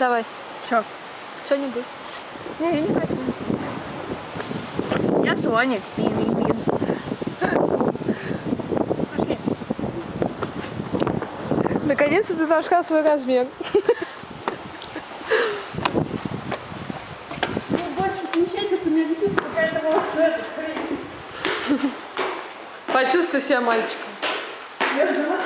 Давай, Чё? что-нибудь. Не, я не хочу. Я Соник. Пошли. Наконец-то ты нашла свой размер. Ну, больше смещать, что у меня висит какая-то волшебная. Почувствуй себя мальчиком. Я ждала.